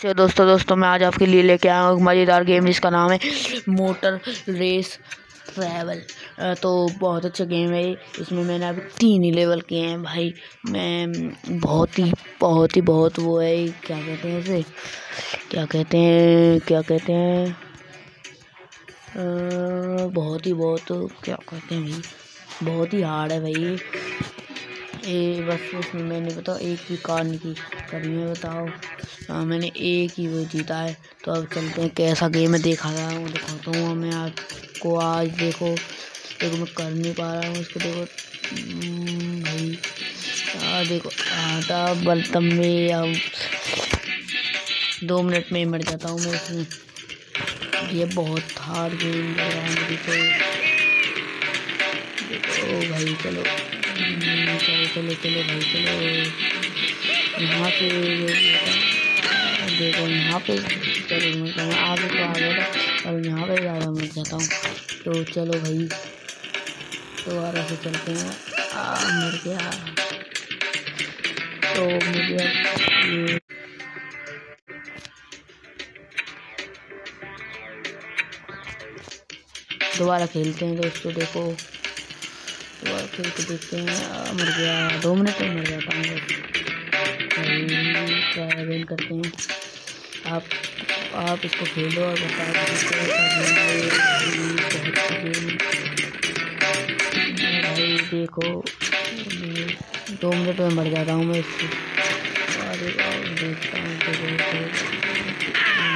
तो दोस्तों दोस्तों, मैं आज आपके लिए लेके आया हूँ एक मज़ेदार गेम जिसका नाम है मोटर रेस ट्रैवल तो बहुत अच्छा गेम है इसमें मैंने अभी तीन ही लेवल किए हैं भाई। मैं, बहुत ही बहुत ही, बहुत वो है क्या कहते हैं इसे? क्या कहते हैं, क्या कहते हैं? बहुत ही, बहुत क्या कहते हैं भाई? बहुत ही हार्ड है भाई ये बस उसमें मैंने बताओ एक भी कार की कभी मैं बताओ। आ, हाँ, मैंने एक ही वो जीता है। तो अब चलते हैं कैसा गेम है देखा रहा हूँ दिखाता हूँ मैं आपको। आज देखो देखो मैं कर नहीं पा रहा हूँ इसको देखो। हम्म, भाई आ, देखो आटा बर्तन में अब दो मिनट में मर जाता हूँ मैं इसमें। ये बहुत हार्ड गेम लग रहा है तो देखो भाई चलो। चलो चलो भाई चलो यहाँ से देखो यहाँ पे चलो मैं आगे तो आ गया था और यहाँ पे ज़्यादा मर जाता हूँ तो चलो भाई दोबारा से चलते हैं आ, मर गया तो मुझे ये दोबारा खेलते हैं दोस्तों देखो खेल के देखते हैं मर गया, दो मिनट में मर जाता हूँ ट्राई करते हैं? आप आप इसको खेलो और देखो दो मिनट में मर जाता हूँ। मैं इससे देखता हूँ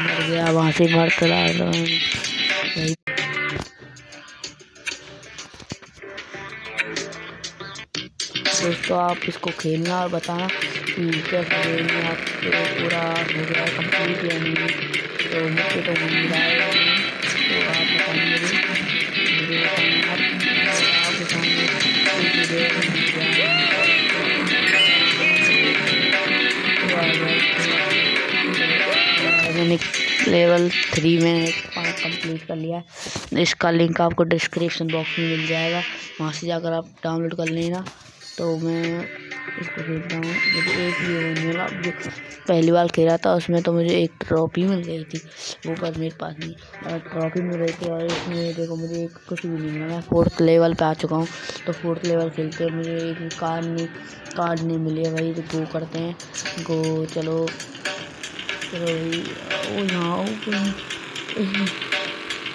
मर गया, वहाँ से मर चला दोस्तों आप इसको खेलना और बताना कैसा गेम है आपको पूरा हो गया कंप्लीट या नहीं। तो मुझे तो मिल रहा है। तो आप बताएँगे मुझे आपके सामने मैंने लेवल थ्री में कंप्लीट कर लिया है। इसका लिंक आपको डिस्क्रिप्शन बॉक्स में मिल जाएगा। वहाँ से जाकर आप डाउनलोड कर लेना। तो मैं इसको खेलता हूँ। मुझे एक भी वो मिला जो पहली बार खेला था, उसमें तो मुझे एक ट्रॉफी मिल गई थी। वो पर मेरे पास नहीं और ट्रॉफी मिल रही थी और इसमें देखो मुझे एक कुछ भी नहीं मिला। मैं फोर्थ लेवल पे आ चुका हूँ तो फोर्थ लेवल खेलते मुझे एक कार नहीं कार्ड नहीं मिली है भाई। तो गो करते हैं। गो, चलो। चलो भाई। ओ, यहाँ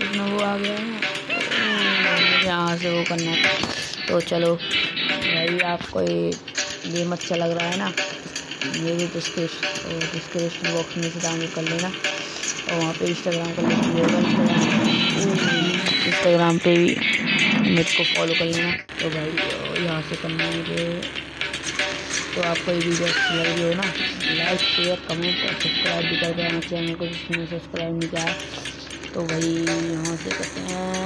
इतना वो आ गया है। यहाँ से वो करना तो चलो। भाई आपको ये गेम अच्छा लग रहा है ना, ये भी डिस्क्रिप्शन डिस्क्रिप्शन बॉक्स में से डाउनलोड कर लेना और वहाँ पे इंस्टाग्राम का लिंक भी होगा इंस्टाग्राम पे भी मुझको फॉलो कर लेना। तो भाई, यहाँ से करना है मुझे तो आपको ये वीडियो अच्छी लग हो ना लाइक शेयर कमेंट और सब्सक्राइब भी कर देना चैनल को जिसने सब्सक्राइब नहीं किया। तो भाई, यहाँ से करते हैं।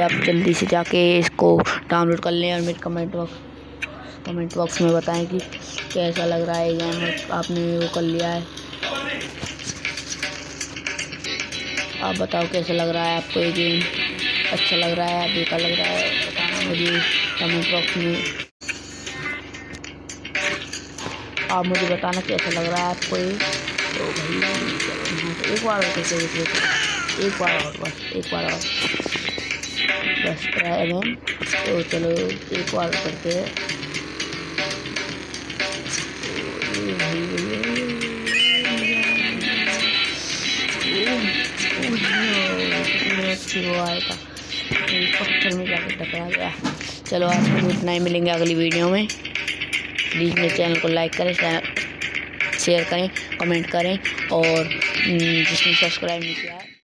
आप जल्दी से जाके इसको डाउनलोड कर लें और मेरे कमेंट बॉक्स कमेंट बॉक्स में बताएँ कि कैसा लग रहा है गेम आपने वो कर लिया है। आप बताओ कैसा लग रहा है आपको ये गेम अच्छा लग रहा है, बेकार लग रहा है? बताना मुझे कमेंट बॉक्स में। आप मुझे बताना कैसा लग रहा है आपको ये? तो भाई, एक बार और एक बार और, बस एक बार और। बस ट्राई अगेन तो चलो एक बार करते हैं। पत्थर में जाकर टकरा गया चलो आज को इतना ही मिलेंगे अगली वीडियो में। प्लीज़ मेरे चैनल को लाइक करें शेयर करें कमेंट करें और हम्म, जिसने सब्सक्राइब नहीं किया है।